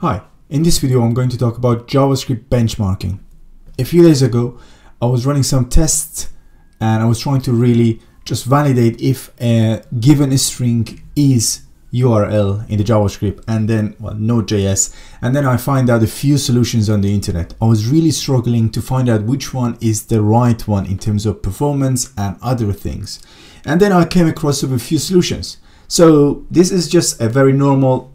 Hi, in this video I'm going to talk about JavaScript benchmarking. A few days ago I was running some tests and I was trying to really just validate if a given string is URL in the JavaScript and then well, Node.js and then I find out a few solutions on the internet. I was really struggling to find out which one is the right one in terms of performance and other things. And then I came across a few solutions. So this is just a very normal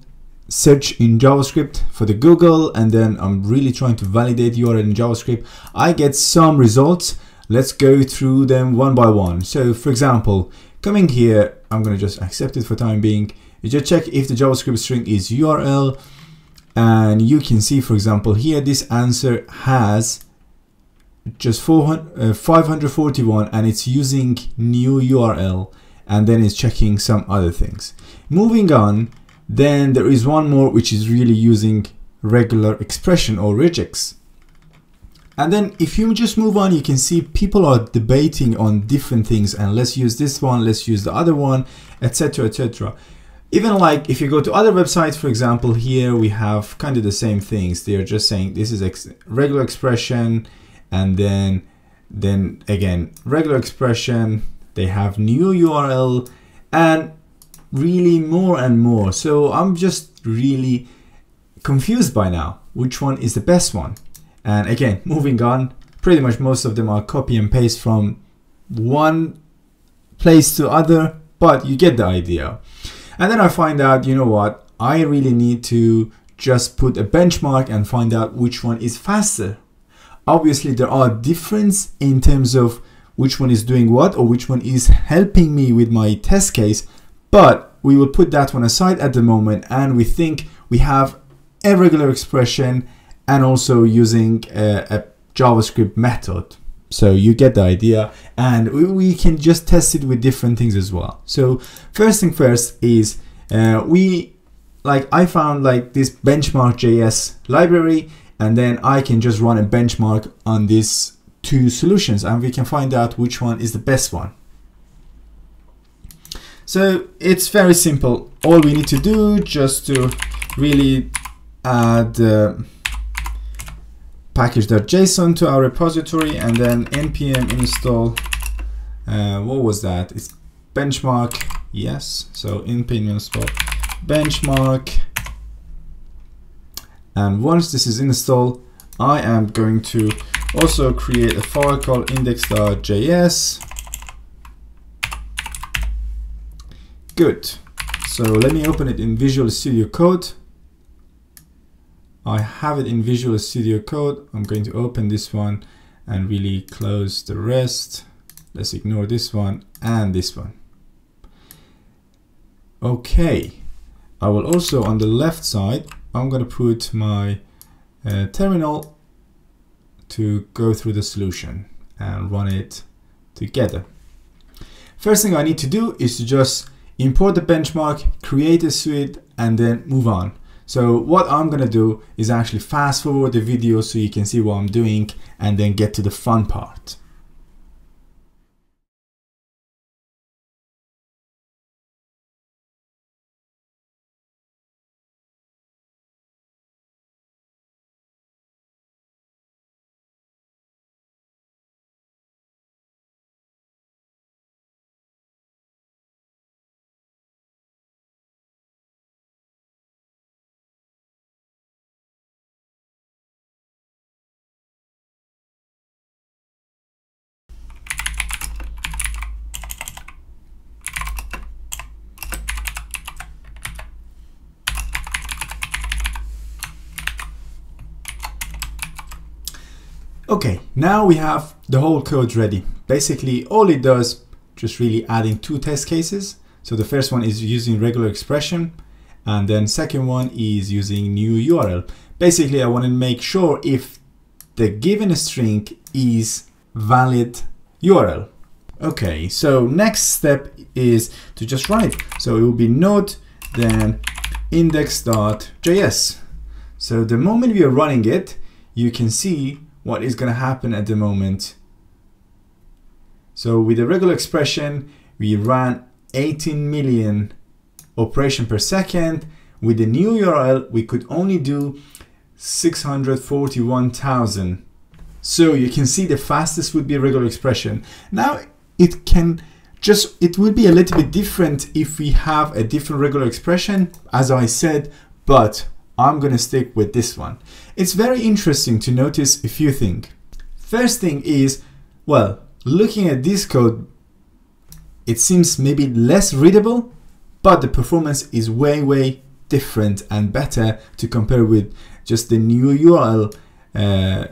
search in JavaScript for the Google and then I'm really trying to validate URL in JavaScript. I get some results. Let's go through them one by one. So for example, coming here, I'm to just accept it for time being. You just check if the JavaScript string is URL and you can see, for example, here this answer has just 400, uh, 541 and it's using new URL and then it's checking some other things. Moving on, then there is one more which is really using regular expression or regex. And then if you just move on, you can see people are debating on different things and let's use this one, let's use the other one, etc, etc. Even like if you go to other websites, for example, here we have kind of the same things. They're just saying this is ex regular expression and then then again, regular expression, they have new URL and really more and more. So I'm just really confused by now which one is the best one. And again, moving on, pretty much most of them are copy and paste from one place to other, but you get the idea. And then I find out, you know what, I really need to just put a benchmark and find out which one is faster. Obviously, there are difference in terms of which one is doing what or which one is helping me with my test case, but we will put that one aside at the moment and we think we have a regular expression and also using a, a JavaScript method. So you get the idea and we, we, can just test it with different things as well. So first thing first is uh, we like I found like this benchmark JS library and then I can just run a benchmark on these two solutions and we can find out which one is the best one. So it's very simple. All we need to do just to really add uh, package.json to our repository and then npm install, uh, what was that? It's benchmark, yes. So npm install benchmark. And once this is installed, I am going to also create a file called index.js Good. So let me open it in Visual Studio Code. I have it in Visual Studio Code. I'm going to open this one and really close the rest. Let's ignore this one and this one. Okay. I will also on the left side, I'm going to put my uh, terminal to go through the solution and run it together. First thing I need to do is to just import the benchmark, create a suite, and then move on. So what I'm gonna do is actually fast forward the video so you can see what I'm doing and then get to the fun part. Okay, now we have the whole code ready. Basically, all it does, just really adding two test cases. So the first one is using regular expression, and then second one is using new URL. Basically, I want to make sure if the given string is valid URL. Okay, so next step is to just it. So it will be node, then index.js. So the moment we are running it, you can see what is going to happen at the moment. So with a regular expression, we ran 18 million operation per second. with the new URL, we could only do 641,000. So you can see the fastest would be a regular expression. Now it can just, it would be a little bit different if we have a different regular expression, as I said, but I'm gonna stick with this one. It's very interesting to notice a few things. First thing is, well, looking at this code, it seems maybe less readable, but the performance is way, way different and better to compare with just the new URL, uh,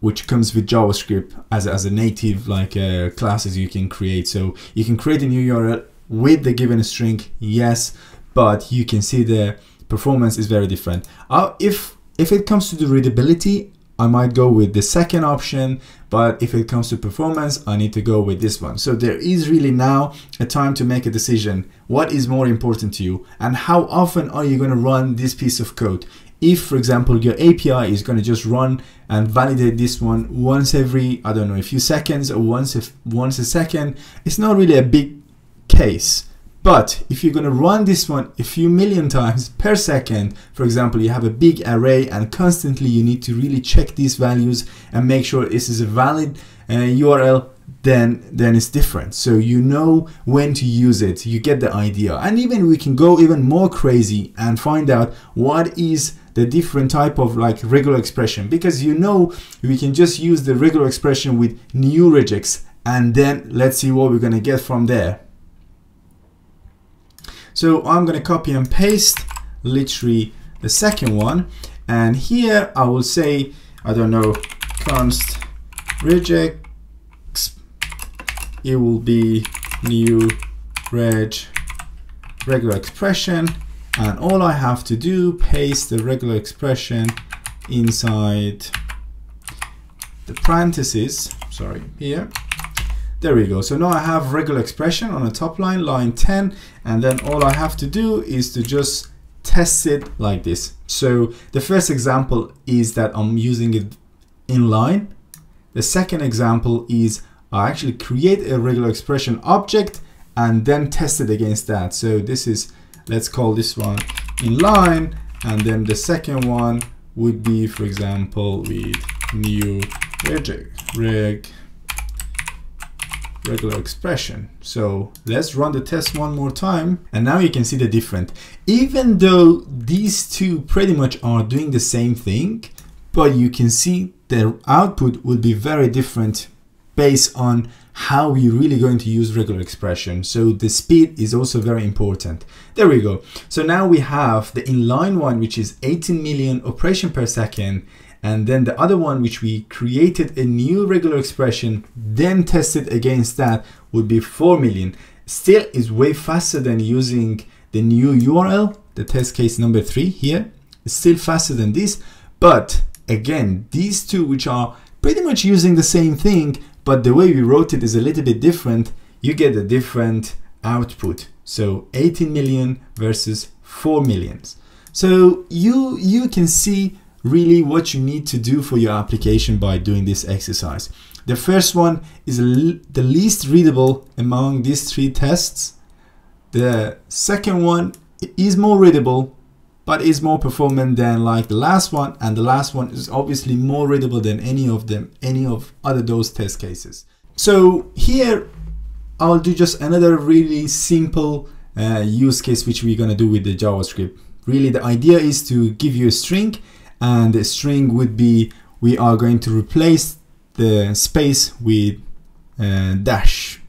which comes with JavaScript as, as a native like uh, classes you can create. So you can create a new URL with the given string, yes, but you can see the performance is very different. Uh, if if it comes to the readability, I might go with the second option, but if it comes to performance, I need to go with this one. So there is really now a time to make a decision. What is more important to you? And how often are you gonna run this piece of code? If, for example, your API is gonna just run and validate this one once every, I don't know, a few seconds or once once a second, it's not really a big case. But if you're going to run this one a few million times per second, for example, you have a big array and constantly you need to really check these values and make sure this is a valid uh, URL, then then it's different. So you know when to use it, you get the idea. And even we can go even more crazy and find out what is the different type of like regular expression because you know we can just use the regular expression with new regex and then let's see what we're to get from there. So I'm going to copy and paste literally the second one. And here I will say, I don't know, const regex. It will be new reg regular expression. And all I have to do, paste the regular expression inside the parentheses, sorry, here. There we go. So now I have regular expression on the top line, line 10, and then all I have to do is to just test it like this. So the first example is that I'm using it in line. The second example is I actually create a regular expression object and then test it against that. So this is, let's call this one in line, and then the second one would be, for example, with new reg, reg regular expression. So let's run the test one more time. And now you can see the difference. Even though these two pretty much are doing the same thing, but you can see the output will be very different based on how we're really going to use regular expression. So the speed is also very important. There we go. So now we have the inline one, which is 18 million operation per second and then the other one which we created a new regular expression then tested against that would be 4 million. Still is way faster than using the new URL the test case number three here. Still faster than this but again these two which are pretty much using the same thing but the way we wrote it is a little bit different. You get a different output. So 18 million versus 4 millions so you you can see really what you need to do for your application by doing this exercise. The first one is the least readable among these three tests. The second one is more readable, but is more performant than like the last one. And the last one is obviously more readable than any of them, any of other those test cases. So here I'll do just another really simple uh, use case, which we're gonna do with the JavaScript. Really the idea is to give you a string and the string would be we are going to replace the space with uh, dash.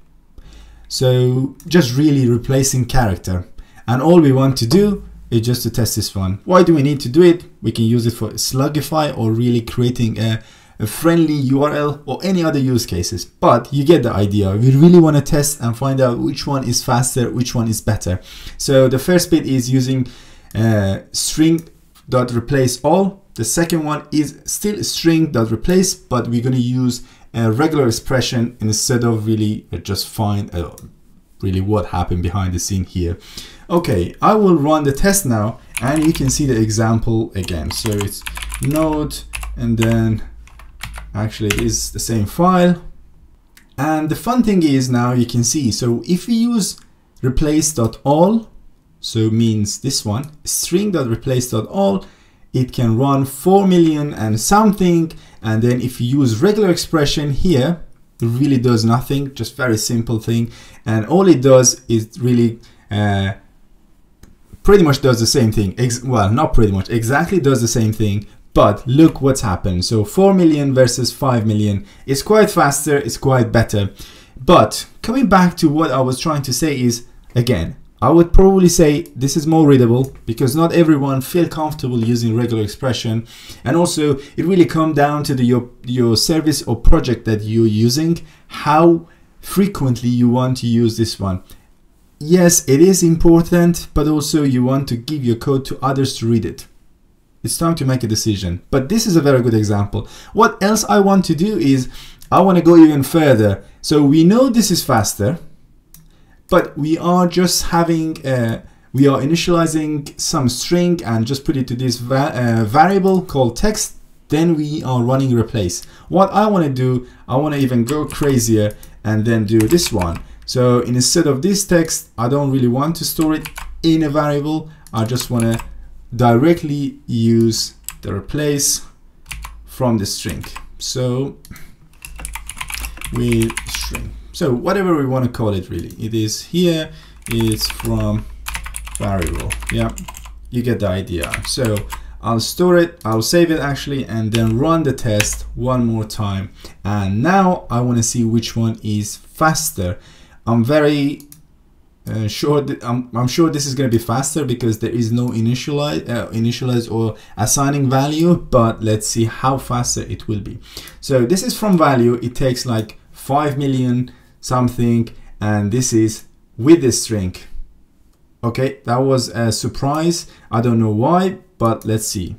So just really replacing character. And all we want to do is just to test this one. Why do we need to do it? We can use it for slugify or really creating a, a friendly URL or any other use cases. But you get the idea. We really want to test and find out which one is faster which one is better. So the first bit is using uh, string dot replace all. The second one is still string dot replace, but we're going to use a regular expression instead of really uh, just find uh, really what happened behind the scene here. Okay, I will run the test now and you can see the example again. So it's node and then actually it is the same file. And the fun thing is now you can see, so if we use replace.all, so means this one, string.replace.all, it can run 4 million and something. And then if you use regular expression here, it really does nothing, just very simple thing. And all it does is really uh, pretty much does the same thing. Ex well, not pretty much, exactly does the same thing, but look what's happened. So 4 million versus 5 million is quite faster, it's quite better. But coming back to what I was trying to say is, again, I would probably say this is more readable because not everyone feel comfortable using regular expression. And also it really come down to the, your, your service or project that you're using, how frequently you want to use this one. Yes, it is important, but also you want to give your code to others to read it. It's time to make a decision. But this is a very good example. What else I want to do is I want to go even further. So we know this is faster but we are just having uh, we are initializing some string and just put it to this va uh, variable called text. Then we are running replace. What I want to do I want to even go crazier and then do this one. So instead of this text I don't really want to store it in a variable. I just want to directly use the replace from the string. So we string so whatever we want to call it really, it is here, it's from variable. Yeah, you get the idea. So I'll store it, I'll save it actually, and then run the test one more time. And now I want to see which one is faster. I'm very uh, sure that I'm, I'm sure this is going to be faster because there is no initialize, uh, initialize or assigning value, but let's see how faster it will be. So this is from value. It takes like 5 million something and this is with the string. Okay that was a surprise. I don't know why but let's see.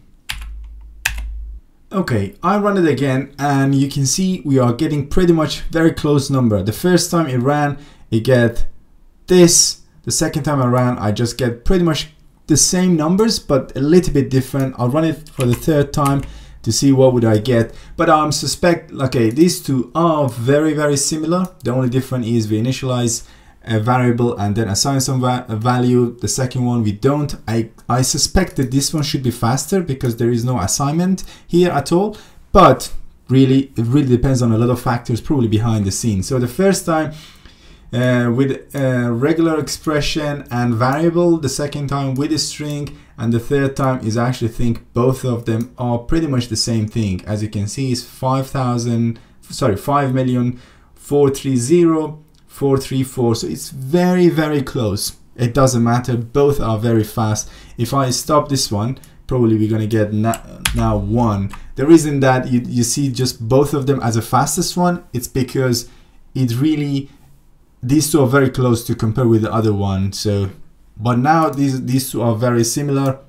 Okay I run it again and you can see we are getting pretty much very close number. The first time it ran it get this. The second time I ran I just get pretty much the same numbers but a little bit different. I'll run it for the third time to see what would I get. But I um, suspect, okay, these two are very, very similar. The only difference is we initialize a variable and then assign some va value. The second one we don't. I, I suspect that this one should be faster because there is no assignment here at all. But really, it really depends on a lot of factors probably behind the scenes. So the first time uh, with a regular expression and variable, the second time with a string, and the third time is actually think both of them are pretty much the same thing. As you can see, is 5,000, sorry, 5 million 430 434. So it's very, very close. It doesn't matter. Both are very fast. If I stop this one, probably we're going to get now one. The reason that you, you see just both of them as the fastest one, it's because it really these two are very close to compare with the other one so but now these these two are very similar.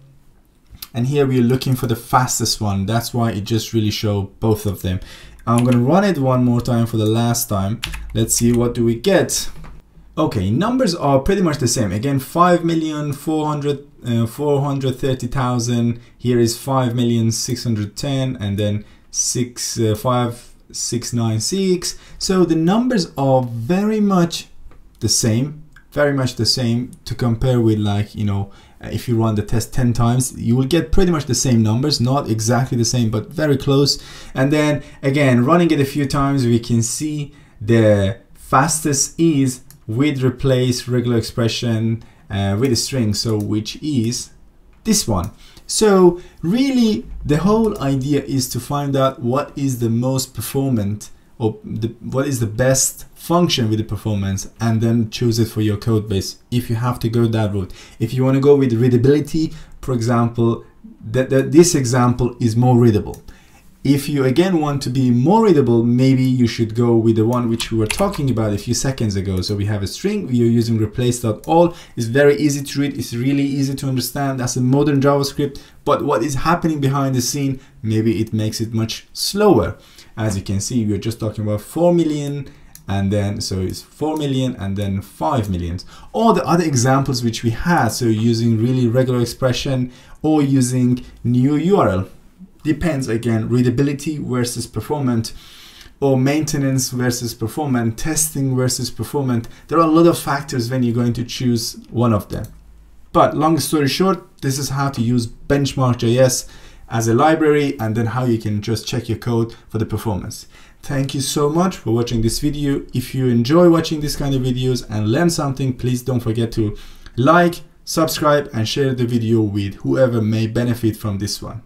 And here we're looking for the fastest one. That's why it just really show both of them. I'm gonna run it one more time for the last time. Let's see what do we get. Okay numbers are pretty much the same. Again 5 million 400 uh, 430,000 here is 5 million 610 and then 6 uh, 5 696 so the numbers are very much the same very much the same to compare with like you know if you run the test 10 times you will get pretty much the same numbers not exactly the same but very close. And then again running it a few times we can see the fastest is with replace regular expression uh, with a string so which is this one. So really the whole idea is to find out what is the most performant or the, what is the best function with the performance and then choose it for your code base if you have to go that route. If you want to go with readability, for example, that, that this example is more readable. If you again want to be more readable, maybe you should go with the one which we were talking about a few seconds ago. So we have a string, we are using replace.all. It's very easy to read, it's really easy to understand. That's a modern JavaScript, but what is happening behind the scene, maybe it makes it much slower. As you can see, we're just talking about 4 million and then so it's 4 million and then 5 millions. Or the other examples which we had so using really regular expression or using new URL depends again readability versus performance or maintenance versus performance testing versus performance. There are a lot of factors when you're going to choose one of them. But long story short, this is how to use benchmark.js as a library and then how you can just check your code for the performance. Thank you so much for watching this video. If you enjoy watching this kind of videos and learn something, please don't forget to like, subscribe and share the video with whoever may benefit from this one.